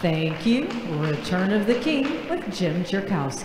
Thank you. Return of the King with Jim Jerkowski.